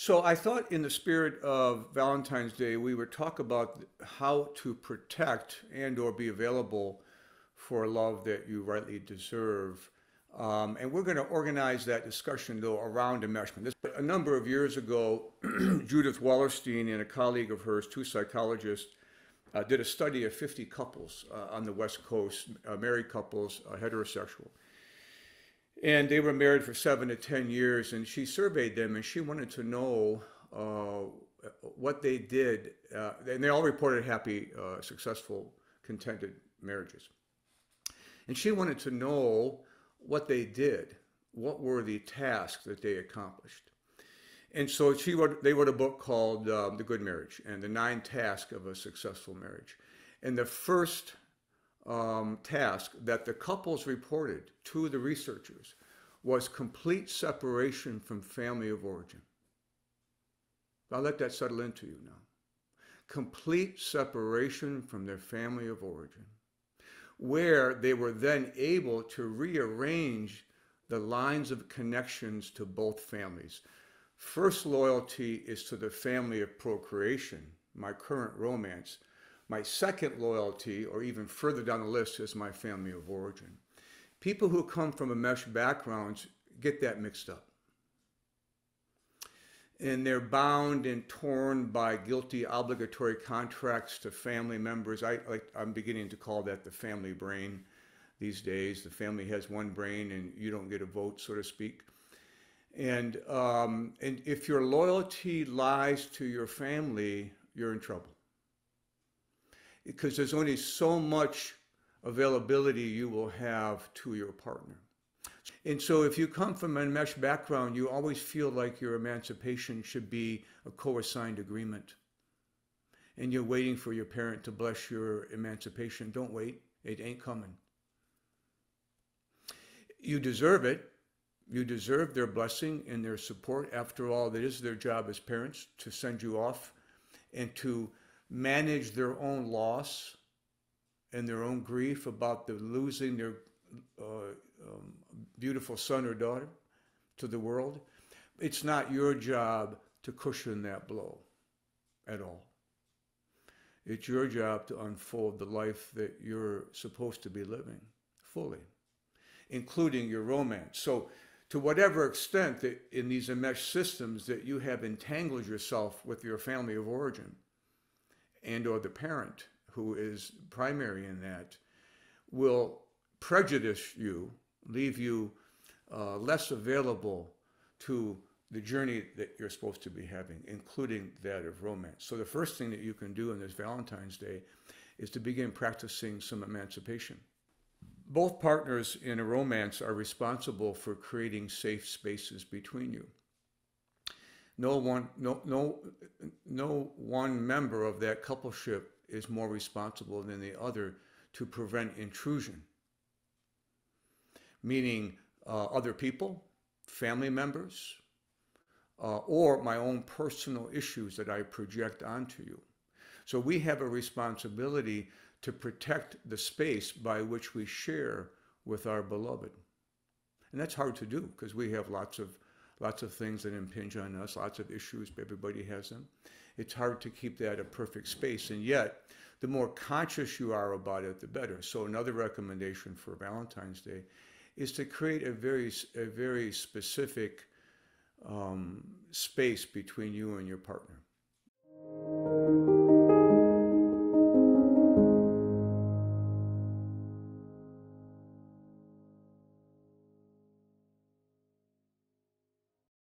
So I thought in the spirit of Valentine's Day, we would talk about how to protect and or be available for love that you rightly deserve. Um, and we're going to organize that discussion though around enmeshment. This, a number of years ago, Judith Wallerstein and a colleague of hers, two psychologists, uh, did a study of 50 couples uh, on the West Coast, uh, married couples, uh, heterosexual. And they were married for seven to 10 years, and she surveyed them and she wanted to know uh, what they did. Uh, and they all reported happy, uh, successful, contented marriages. And she wanted to know what they did. What were the tasks that they accomplished? And so she wrote, they wrote a book called um, The Good Marriage and the Nine Tasks of a Successful Marriage. And the first um, task that the couples reported to the researchers was complete separation from family of origin. I'll let that settle into you now. Complete separation from their family of origin, where they were then able to rearrange the lines of connections to both families. First loyalty is to the family of procreation, my current romance, my second loyalty, or even further down the list, is my family of origin. People who come from enmeshed backgrounds get that mixed up. And they're bound and torn by guilty obligatory contracts to family members. I, I'm beginning to call that the family brain these days. The family has one brain and you don't get a vote, so to speak. And, um, and if your loyalty lies to your family, you're in trouble because there's only so much availability you will have to your partner. And so if you come from enmesh background, you always feel like your emancipation should be a co-assigned agreement. And you're waiting for your parent to bless your emancipation. Don't wait. It ain't coming. You deserve it. You deserve their blessing and their support. After all, it is their job as parents to send you off and to manage their own loss and their own grief about the losing their uh, um, beautiful son or daughter to the world. It's not your job to cushion that blow at all. It's your job to unfold the life that you're supposed to be living fully, including your romance. So to whatever extent that in these enmeshed systems that you have entangled yourself with your family of origin, and or the parent who is primary in that will prejudice you, leave you uh, less available to the journey that you're supposed to be having, including that of romance. So the first thing that you can do on this Valentine's Day is to begin practicing some emancipation. Both partners in a romance are responsible for creating safe spaces between you no one, no, no, no one member of that coupleship is more responsible than the other to prevent intrusion. Meaning uh, other people, family members, uh, or my own personal issues that I project onto you. So we have a responsibility to protect the space by which we share with our beloved. And that's hard to do because we have lots of lots of things that impinge on us, lots of issues, but everybody has them. It's hard to keep that a perfect space, and yet the more conscious you are about it, the better. So another recommendation for Valentine's Day is to create a very, a very specific um, space between you and your partner.